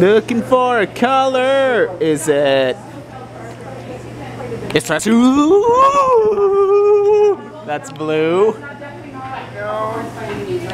Looking for a color. Is it? It's red. That's blue. No.